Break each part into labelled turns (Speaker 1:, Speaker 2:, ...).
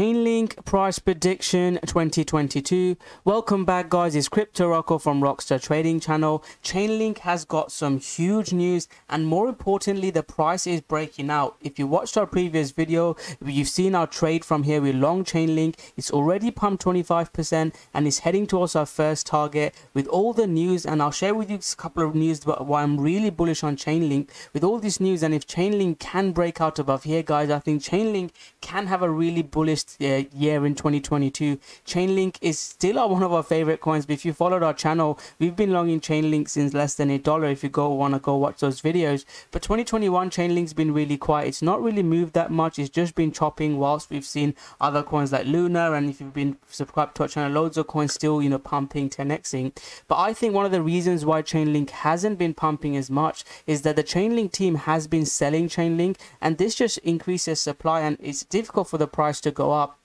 Speaker 1: Chainlink price prediction 2022. Welcome back guys, it's Crypto Rocko from Rockstar Trading Channel. Chainlink has got some huge news and more importantly the price is breaking out. If you watched our previous video, you've seen our trade from here with long Chainlink. It's already pumped 25% and it's heading towards our first target with all the news and I'll share with you a couple of news about why I'm really bullish on Chainlink. With all this news and if Chainlink can break out above here guys, I think Chainlink can have a really bullish uh, year in 2022. Chainlink is still one of our favorite coins. But if you followed our channel, we've been longing Chainlink since less than a dollar. If you go want to go watch those videos, but 2021 Chainlink's been really quiet. It's not really moved that much. It's just been chopping. Whilst we've seen other coins like Luna, and if you've been subscribed to our channel, loads of coins still you know pumping, 10xing. But I think one of the reasons why Chainlink hasn't been pumping as much is that the Chainlink team has been selling Chainlink, and this just increases supply, and it's difficult for the price to go up.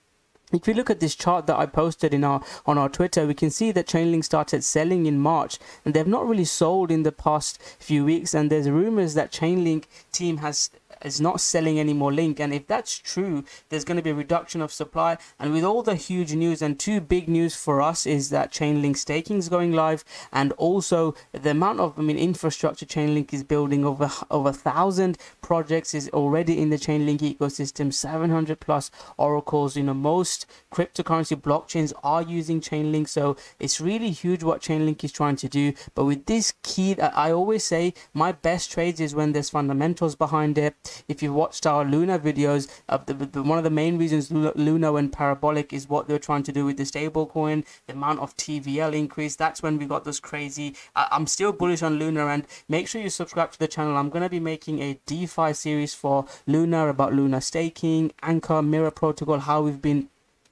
Speaker 1: If we look at this chart that I posted in our on our Twitter, we can see that Chainlink started selling in March and they've not really sold in the past few weeks and there's rumors that Chainlink team has is not selling any more link. And if that's true there's going to be a reduction of supply. And with all the huge news and two big news for us is that chainlink staking is going live. And also the amount of i mean infrastructure chainlink is building over over a thousand projects is already in the chainlink ecosystem. 700 plus oracles you know most cryptocurrency blockchains are using chainlink. So it's really huge what chainlink is trying to do. But with this key i always say my best trades is when there's fundamentals behind it if you've watched our Luna videos, uh, the, the, one of the main reasons Luna went parabolic is what they're trying to do with the stablecoin, the amount of TVL increase. That's when we got this crazy. I, I'm still bullish on Luna, and make sure you subscribe to the channel. I'm going to be making a DeFi series for Luna about Luna staking, Anchor, Mirror Protocol, how we've been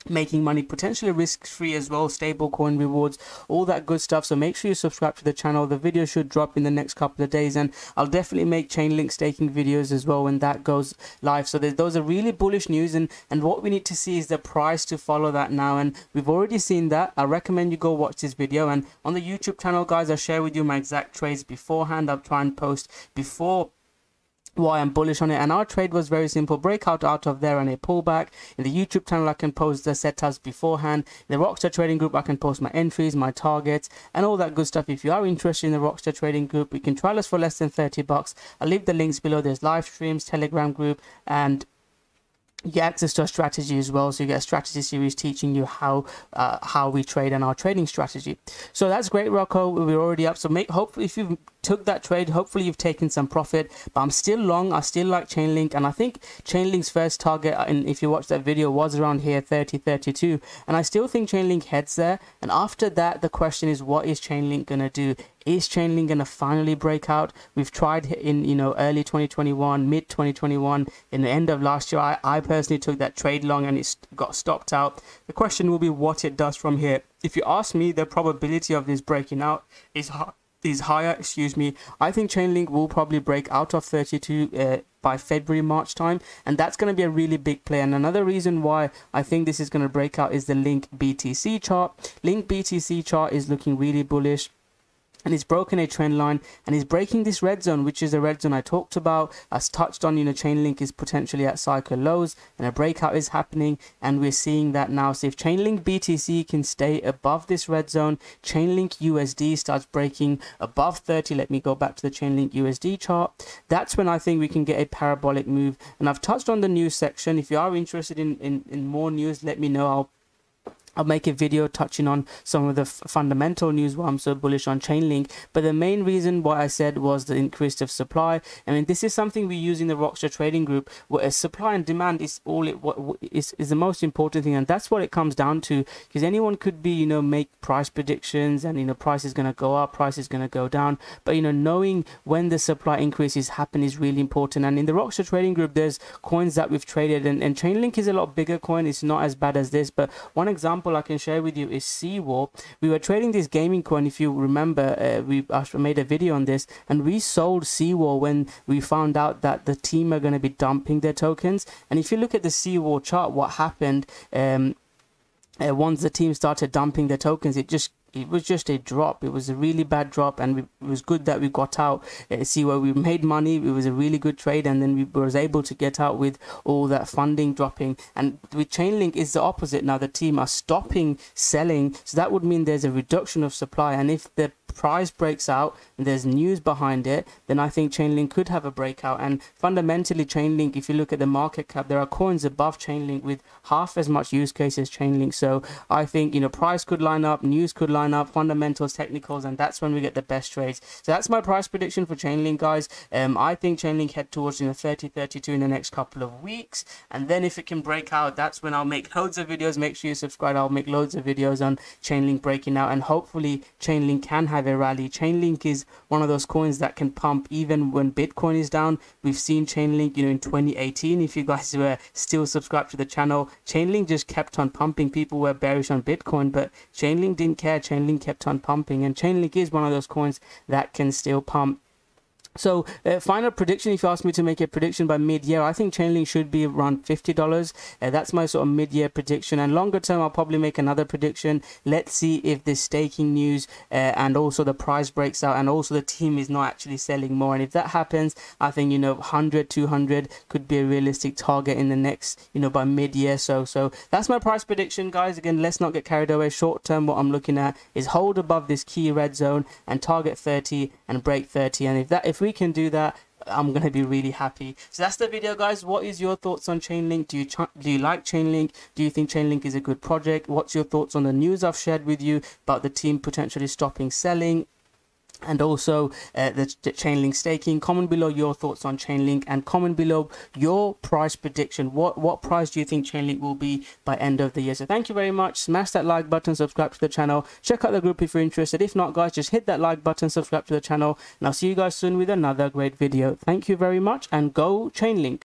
Speaker 1: making money potentially risk free as well stable coin rewards all that good stuff. So make sure you subscribe to the channel. The video should drop in the next couple of days and i'll definitely make chainlink staking videos as well when that goes live. So those are really bullish news and and what we need to see is the price to follow that now and we've already seen that. I recommend you go watch this video and on the youtube channel guys i'll share with you my exact trades beforehand. I'll try and post before why I'm bullish on it. And our trade was very simple. Breakout out of there and a pullback. In the YouTube channel, I can post the setups beforehand. In the Rockstar Trading Group, I can post my entries, my targets, and all that good stuff. If you are interested in the Rockstar Trading Group, you can trial us for less than 30 bucks. I'll leave the links below. There's live streams, Telegram group, and you get access to a strategy as well. So you get a strategy series teaching you how uh, how we trade and our trading strategy. So that's great rocco. We're already up. So make hopefully if you took that trade hopefully you've taken some profit. But i'm still long. I still like chainlink. And i think chainlink's first target and if you watch that video was around here 30 32 and i still think chainlink heads there. And after that the question is what is chainlink gonna do is Chainlink going to finally break out? We've tried in, you know, early 2021, mid 2021, in the end of last year. I, I personally took that trade long and it got stopped out. The question will be what it does from here. If you ask me, the probability of this breaking out is is higher, excuse me. I think Chainlink will probably break out of 32 uh, by February, March time, and that's going to be a really big play. And another reason why I think this is going to break out is the Link BTC chart. Link BTC chart is looking really bullish and he's broken a trend line and he's breaking this red zone which is the red zone I talked about as touched on you know Chainlink is potentially at cycle lows and a breakout is happening and we're seeing that now. So if Chainlink BTC can stay above this red zone Chainlink USD starts breaking above 30 let me go back to the Chainlink USD chart that's when I think we can get a parabolic move. And I've touched on the news section. If you are interested in, in, in more news let me know. I'll I'll make a video touching on some of the fundamental news why I'm so bullish on Chainlink. But the main reason why I said was the increase of supply. I mean, this is something we use in the Rockstar Trading Group, where supply and demand is all it is the most important thing, and that's what it comes down to. Because anyone could be, you know, make price predictions, and you know, price is going to go up, price is going to go down. But you know, knowing when the supply increases happen is really important. And in the Rockstar Trading Group, there's coins that we've traded, and, and Chainlink is a lot bigger coin. It's not as bad as this, but one example example I can share with you is Seawall. We were trading this gaming coin, if you remember, uh, we made a video on this, and we sold Seawall when we found out that the team are going to be dumping their tokens. And if you look at the Seawall chart, what happened um, uh, once the team started dumping their tokens, it just it was just a drop. It was a really bad drop, and it was good that we got out. Uh, see where we made money. It was a really good trade, and then we was able to get out with all that funding dropping. And with Chainlink is the opposite. Now the team are stopping selling, so that would mean there's a reduction of supply. And if the price breaks out and there's news behind it, then I think Chainlink could have a breakout. And fundamentally, Chainlink, if you look at the market cap, there are coins above Chainlink with half as much use case as Chainlink. So I think, you know, price could line up, news could line up, fundamentals, technicals, and that's when we get the best trades. So that's my price prediction for Chainlink, guys. Um, I think Chainlink head towards, you know, 30, 32 in the next couple of weeks. And then if it can break out, that's when I'll make loads of videos. Make sure you subscribe. I'll make loads of videos on Chainlink breaking out. And hopefully Chainlink can have a rally. Chainlink is one of those coins that can pump even when Bitcoin is down. We've seen Chainlink, you know, in 2018. If you guys were still subscribed to the channel, Chainlink just kept on pumping. People were bearish on Bitcoin, but Chainlink didn't care. Chainlink kept on pumping, and Chainlink is one of those coins that can still pump so, uh, final prediction, if you ask me to make a prediction by mid-year, I think Chainlink should be around $50. Uh, that's my sort of mid-year prediction. And longer term, I'll probably make another prediction. Let's see if this staking news uh, and also the price breaks out and also the team is not actually selling more. And if that happens, I think, you know, 100, 200 could be a realistic target in the next, you know, by mid-year. So, so that's my price prediction, guys. Again, let's not get carried away. Short term, what I'm looking at is hold above this key red zone and target 30 and break 30. And if that, if we can do that, I'm gonna be really happy. So that's the video, guys. What is your thoughts on Chainlink? Do you do you like Chainlink? Do you think Chainlink is a good project? What's your thoughts on the news I've shared with you about the team potentially stopping selling? And also uh, the, the Chainlink staking. Comment below your thoughts on Chainlink and comment below your price prediction. What what price do you think Chainlink will be by end of the year? So thank you very much. Smash that like button, subscribe to the channel. Check out the group if you're interested. If not, guys, just hit that like button, subscribe to the channel, and I'll see you guys soon with another great video. Thank you very much and go Chainlink.